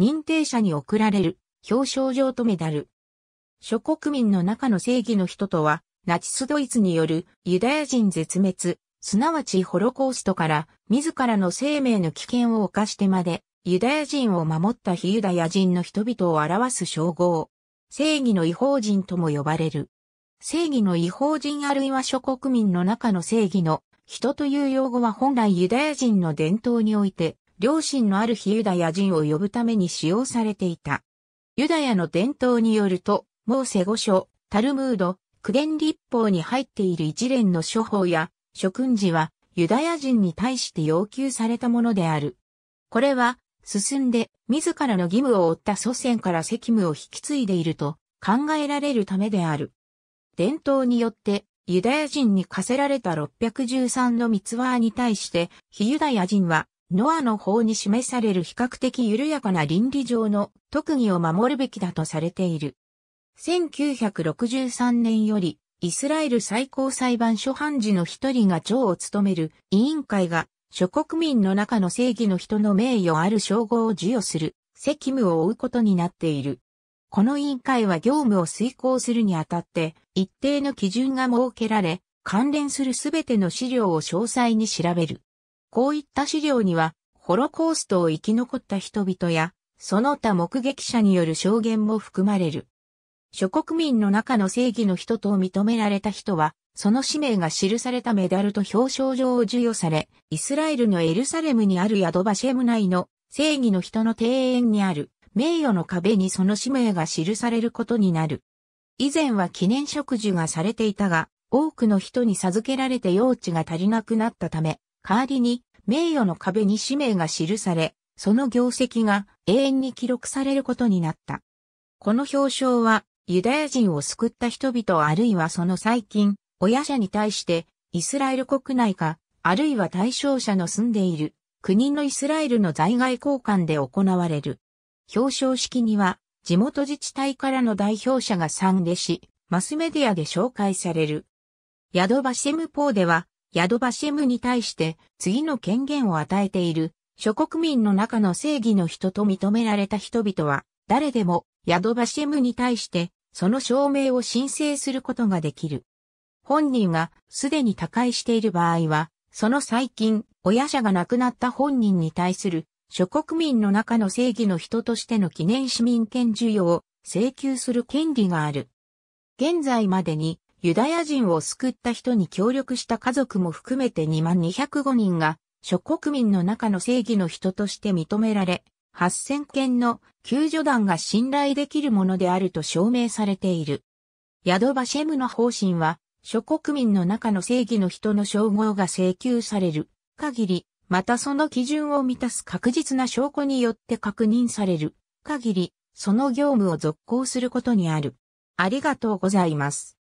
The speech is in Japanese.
認定者に贈られる表彰状とメダル。諸国民の中の正義の人とは、ナチスドイツによるユダヤ人絶滅、すなわちホロコーストから自らの生命の危険を冒してまでユダヤ人を守った非ユダヤ人の人々を表す称号。正義の違法人とも呼ばれる。正義の違法人あるいは諸国民の中の正義の人という用語は本来ユダヤ人の伝統において、良心のある非ユダヤ人を呼ぶために使用されていた。ユダヤの伝統によると、モーセ語書、タルムード、クデン立法に入っている一連の処方や諸君時はユダヤ人に対して要求されたものである。これは進んで自らの義務を負った祖先から責務を引き継いでいると考えられるためである。伝統によってユダヤ人に課せられた613のミツワーに対して非ユダヤ人はノアの法に示される比較的緩やかな倫理上の特技を守るべきだとされている。1963年よりイスラエル最高裁判所判事の一人が長を務める委員会が諸国民の中の正義の人の名誉ある称号を授与する責務を負うことになっている。この委員会は業務を遂行するにあたって一定の基準が設けられ、関連するすべての資料を詳細に調べる。こういった資料には、ホロコーストを生き残った人々や、その他目撃者による証言も含まれる。諸国民の中の正義の人と認められた人は、その使命が記されたメダルと表彰状を授与され、イスラエルのエルサレムにあるヤドバシェム内の正義の人の庭園にある名誉の壁にその使命が記されることになる。以前は記念植樹がされていたが、多くの人に授けられて用地が足りなくなったため、代わりに名誉の壁に使命が記され、その業績が永遠に記録されることになった。この表彰は、ユダヤ人を救った人々あるいはその最近、親者に対してイスラエル国内か、あるいは対象者の住んでいる国のイスラエルの在外交換で行われる。表彰式には地元自治体からの代表者が参列し、マスメディアで紹介される。ヤドバシェムポーでは、ヤドバシェムに対して次の権限を与えている諸国民の中の正義の人と認められた人々は、誰でもヤドバシェムに対してその証明を申請することができる。本人がすでに他界している場合は、その最近、親者が亡くなった本人に対する諸国民の中の正義の人としての記念市民権授与を請求する権利がある。現在までにユダヤ人を救った人に協力した家族も含めて2万205人が諸国民の中の正義の人として認められ、8000件の救助団が信頼できるものであると証明されている。ヤドバシェムの方針は諸国民の中の正義の人の称号が請求される限り、またその基準を満たす確実な証拠によって確認される限り、その業務を続行することにある。ありがとうございます。